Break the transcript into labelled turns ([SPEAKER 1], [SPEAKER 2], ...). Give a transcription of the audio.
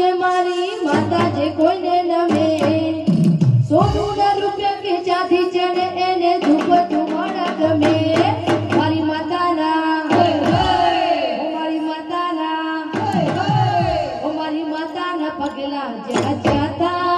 [SPEAKER 1] જે મારી માતા જે કોઈને નમે. સોનું ના રૂપિયા કે ચાંદી ચડે એને ધૂપ ધુમાડા ગમે. મારી માતાના. મારી માતાના. મારી માતાના પગલા જ્યાં જ્યાં